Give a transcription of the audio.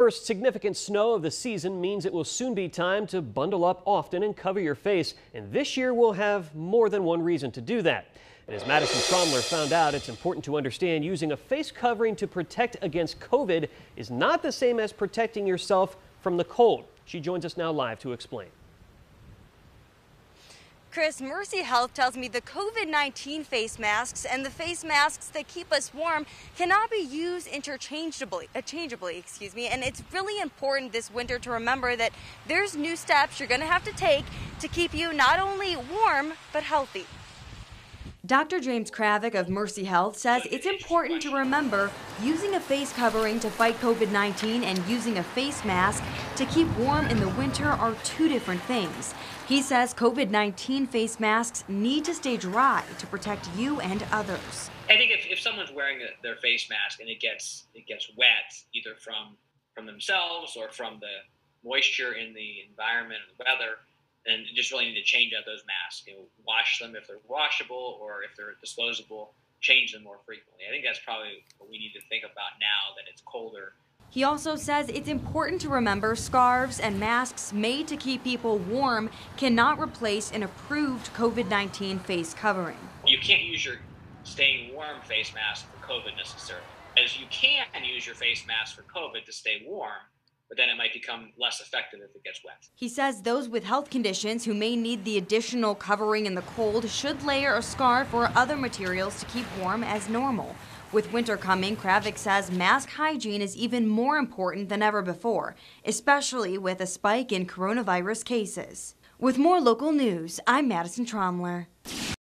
First significant snow of the season means it will soon be time to bundle up often and cover your face. And this year we'll have more than one reason to do that. And as Madison Tromler found out, it's important to understand using a face covering to protect against COVID is not the same as protecting yourself from the cold. She joins us now live to explain. Chris, Mercy Health tells me the COVID 19 face masks and the face masks that keep us warm cannot be used interchangeably, uh, interchangeably, excuse me, and it's really important this winter to remember that there's new steps you're going to have to take to keep you not only warm but healthy. Dr. James Kravec of Mercy Health says it's important to remember using a face covering to fight COVID 19 and using a face mask to keep warm in the winter are two different things. He says COVID 19 face masks need to stay dry to protect you and others. I think if, if someone's wearing their face mask and it gets it gets wet, either from from themselves or from the moisture in the environment or the weather, and just really need to change out those masks. You know, wash them if they're washable or if they're disposable. Change them more frequently. I think that's probably what we need to think about now that it's colder. He also says it's important to remember scarves and masks made to keep people warm cannot replace an approved COVID 19 face covering. You can't use your staying warm face mask for COVID necessarily, as you can use your face mask for COVID to stay warm but then it might become less effective if it gets wet. He says those with health conditions who may need the additional covering in the cold should layer a scarf or other materials to keep warm as normal. With winter coming, Kravec says mask hygiene is even more important than ever before, especially with a spike in coronavirus cases. With more local news, I'm Madison Tromler.